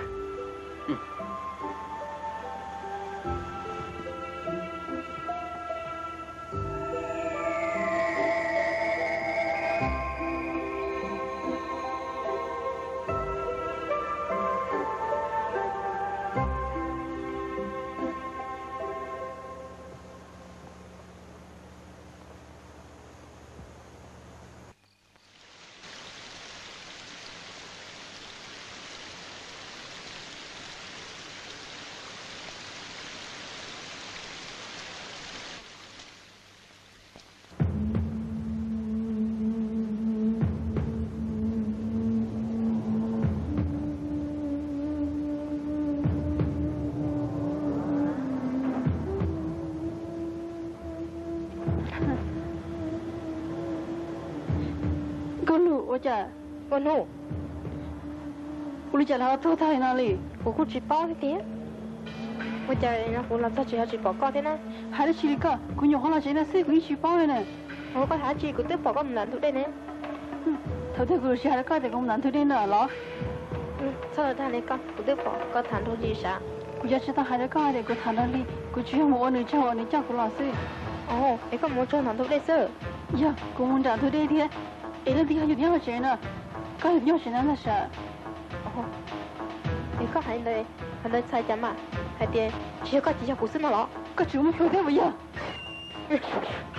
我讲，我弄，我讲他偷他那里，我过去包一点。我讲人家湖南他只要去报告的呢，还得去个，可用好了钱呢，谁可以去报的呢？我讲他去，可得报告难度的呢。嗯，头头可是还得搞点工难度的呢，老。嗯，操他那个，可得报告谈多几啥？我要知道还得搞点个谈那里，可只要我能叫我能叫个老师。哦，那个没做难度的事。呀，工难度的天。哎，那你还有两个钱呢？刚有两个钱呢，那是。哦，你刚还来，还来参加嘛？还得，直接挂机下不是那老，跟全部票都不一样。[LAUGHS]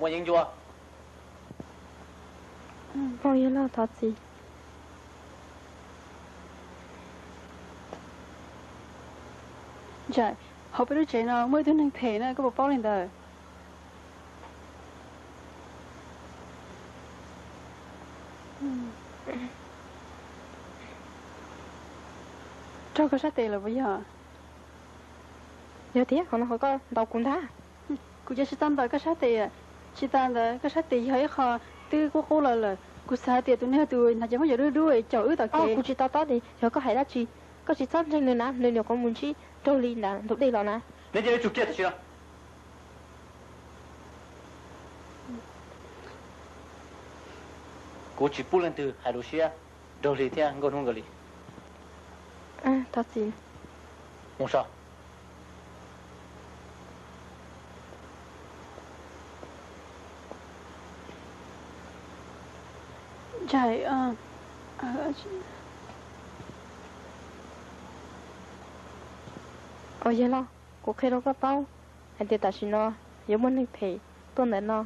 去训导头摸研究啊。 bao nhiêu là thật gì Trời, học biết đứa trẻ nào mới thứ năng thể nè, có một bao lên đời. Cho cái sát tiền là bây giờ. giờ tiếc họ nó có đau cũng tha Cô chỉ tan đời cái sát tiền, chị ta là cái sát tiền hơi khó. Từ cô cô là là cô xa tiền tôi nhớ tôi là chỉ có giờ đuôi đuôi chờ ước tao ờ, kì cô chị tao tao đi giờ có hai đó chị. Có chị tao trên người nè nên nhiều con muốn chị đâu đi là đâu đi rồi nè. Nên giờ chụp chết chưa? Cô chị bu lên từ hai đứa xia đâu đi anh ngon hơn cái gì à thật gì không sao. Trời, ờ, ờ, ờ vậy lo cũng khi đó có bao anh thì ta xin nó nếu muốn đi thì tôi nói nó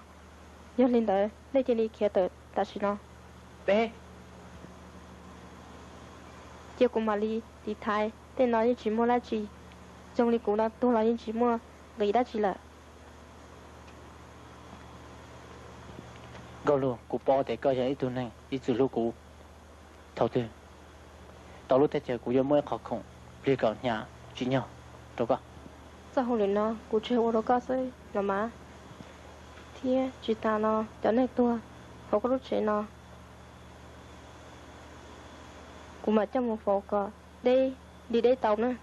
giờ lên tới đây chỉ đi kia tới ta xin nó bé 结果嘛哩离开，电脑一直摸来起，中里古那多了一直摸，给他起了。 gò luôn, cụ bò để coi giờ ít tuần này ít tuần lù cụ thầu tư tàu lù thế chờ cụ giờ mới khó khăn liền còn nhà chị nhau. Đâu cả sao không liền nó? Cụ chơi ô đâu cả rồi nó má. Thì chị ta nó cho nên tua không có lúc chơi nó. Cụ mà trong một phố cơ, đi đi đây tàu nữa.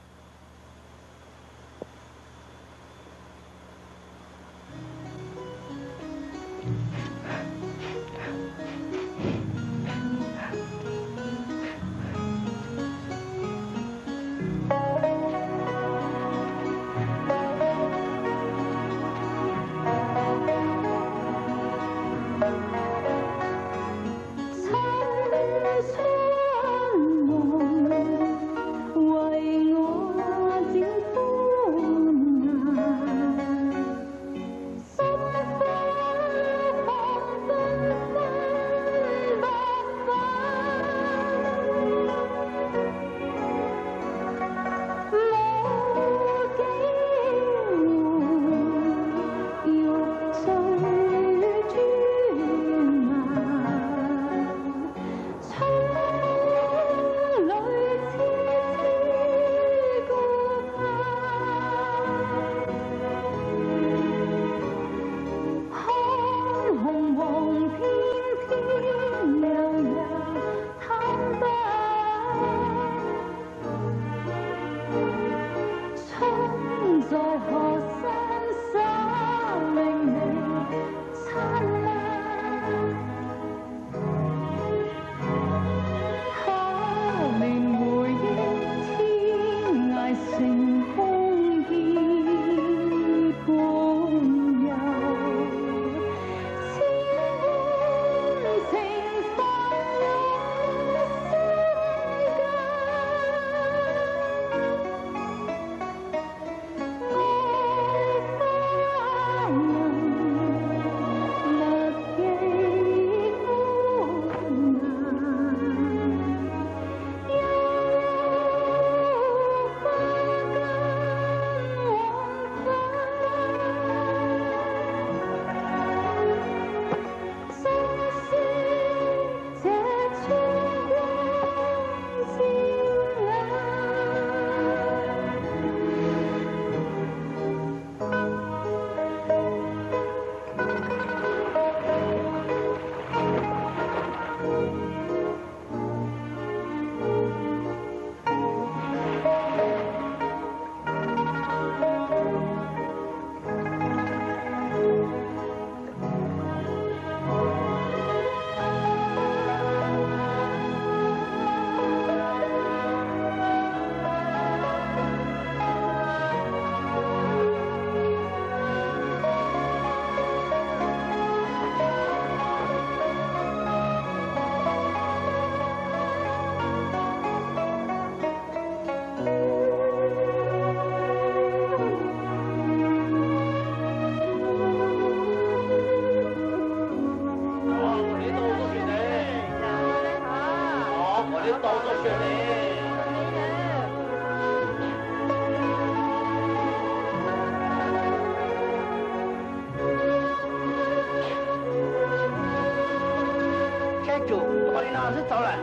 就，我把你那是找来。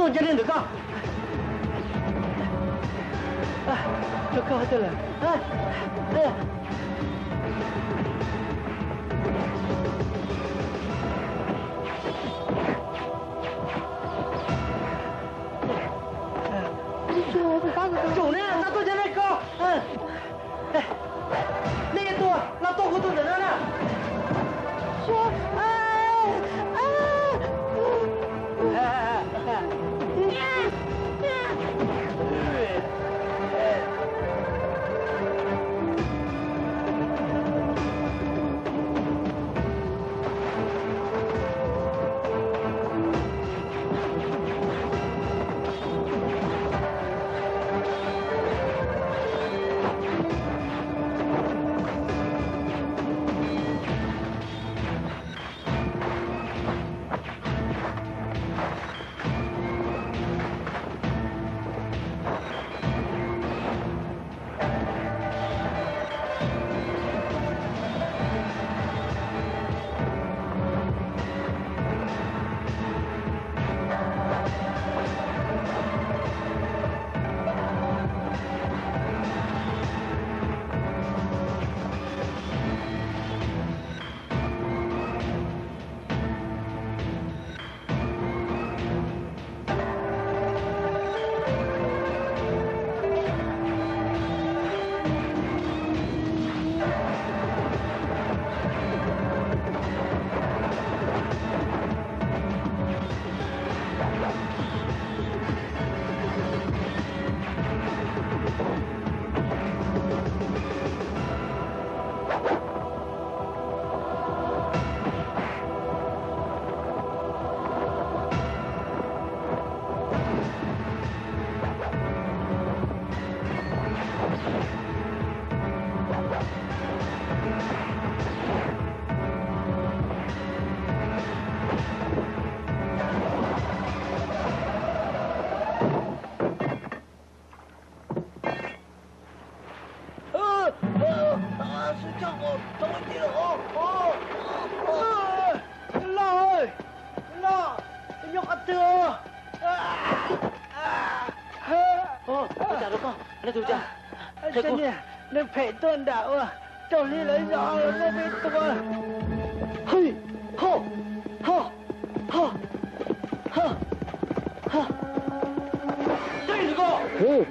ったんじゃねえんだかあよかったな Sao nè Nó phải tuần đạo à Trâu đi lấy gió Nó biết tôi Hây Hô Hô Hô Hô Hô Đây là cô Ừ.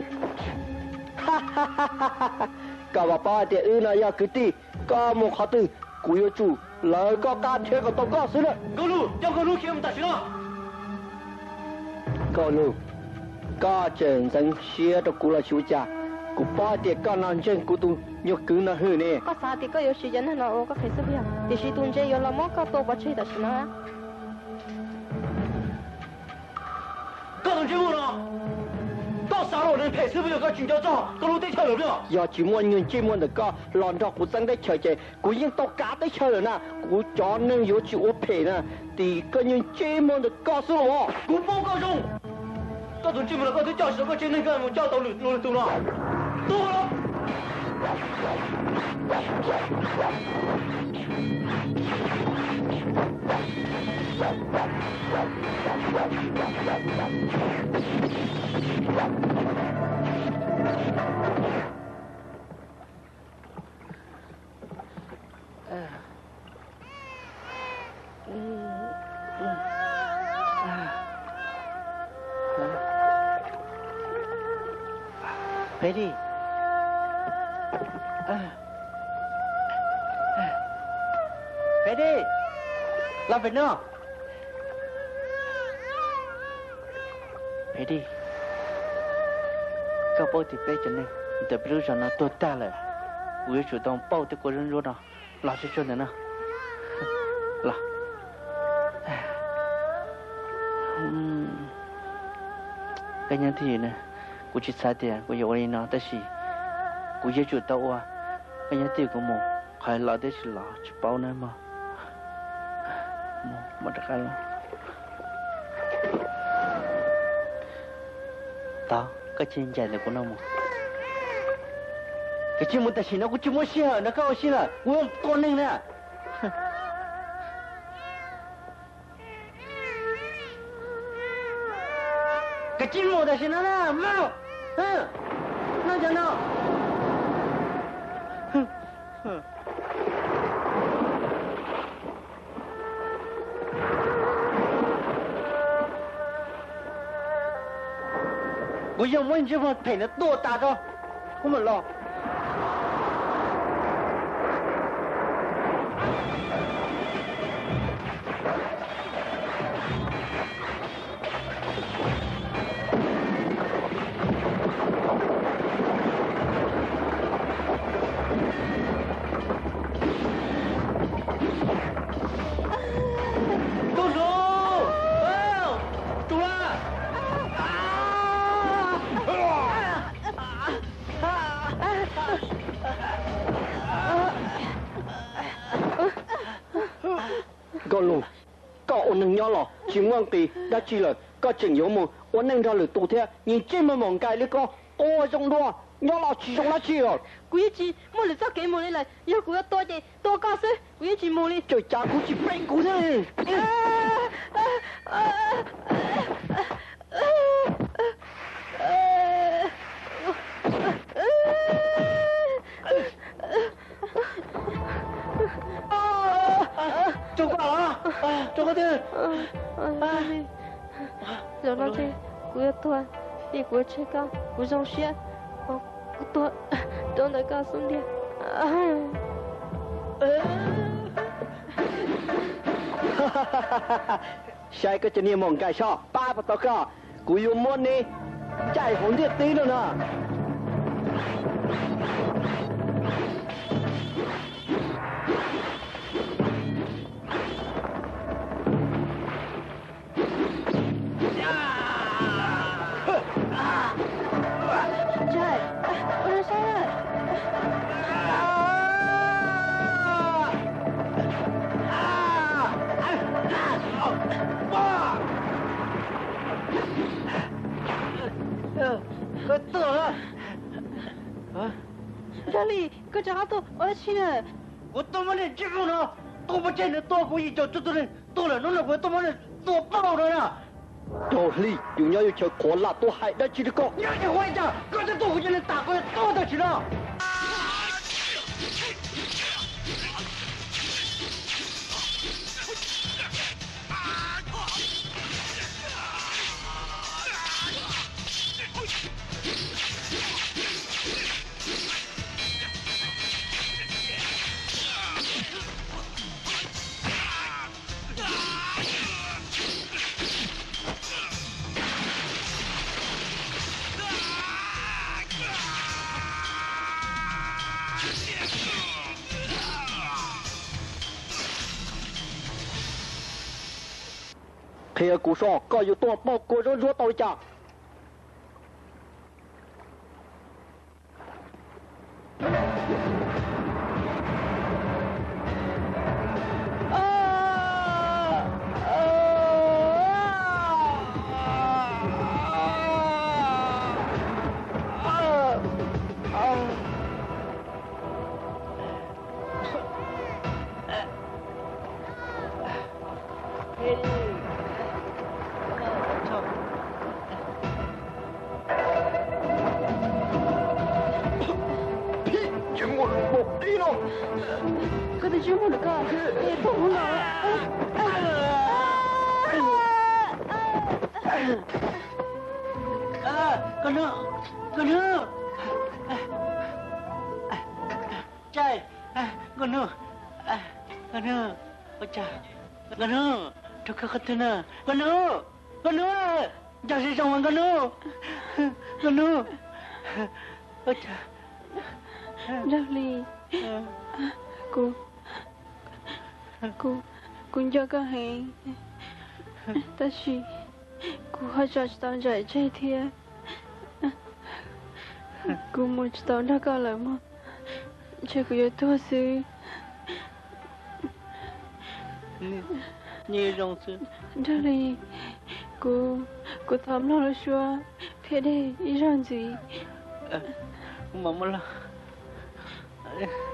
Ha ha ha ha ha. Cả bà ba thì ư là ya cứ ti. Cả một khá tư. Cú yêu chủ. Lời có ca thuê có tổng có xứ nữa. Cô lưu Cho cô lưu khi ông ta xin nó Có lưu. Cả chân dân xia cho cú là chú cha Cú ba thì cả nàng chân cú tu. Nhớ cứ nó hư nè. có sao thì có yêu sự dân nó có phải sự việc thì sự tuần chơi yêu là món có tổ bắt chơi đó xin nó Cô đồng chí vụ nó Cô 到啥了？人陪是不是有个主角照？个路对跳有没有？要chỉ muốn nhìn chỉ muốn được có lòn đó cũng sang đây chơi chơi cũng yên tao cá đấy chơi rồi nè cũng cho nên có chịu ô phê nè thì cái nhìn chỉ muốn được có số lo cũng bao cao trung các đồng chí mình có thứ cho sự có trên nên cái một cho tàu lửa lửa tàu nào tôi 动了！分了。佩蒂，这包的背景呢？你的不是让多带了？我也主动抱的过人肉呢，哪是说的呢？那，哎，嗯，今天天呢，我去差点，我有我领导，但是，我也觉得我，今天天么，还拿的是拿去包了吗？莫得开喽，咋？个钱借你姑娘么？个钱没得信，那我就没信了，那可信了？我多能了，个钱没得信了啦，妈，嗯，那咋弄？[LAUGHS] 我想问这方赔了多大的？我们老 chỉ là có chỉnh yếu một ổn định ra được tụ thế nhìn trên mà mỏng cái lấy có ô trong đó nhau lọ chỉ trong lá chi rồi. Quý chị mua được sao kể mua lên là yêu của tôi thì tôi có sức. Quý chị mua đi. Trời cha cũng chỉ bên 流浪队，不要断，帝国之高不容宣。我多多来告诉你。啊！哈哈哈哈哈哈！下一个今天猛介绍，巴不得个，古有么呢？再红的低了呢。去了。我多么的激动呢！多么见人多不一脚这种人多了，弄得我多么的多抱了呀！道理有鸟有条，可拉多海，那几只狗，你要去回家，打来，多得去了。cú sọ có yếu tố bao cô rốt rốt tôi chả Hello. Con nữ con nữ trời con nữ con nữ ôi trời, con nữ cho cơ khát nữa. Con nữ con nữ cha sẽ sống con nữ con nữ ôi cha Darling, cô cô cô cho con hẹn ta chỉ cô hơi cho tao chạy chạy thiệt. Kumuch tau nakala ma. Cheku ya tosi. Nye rong su. Dali. Ku, ku tam lo lo shua. Pede, i rang zui. Mamula. Mamula.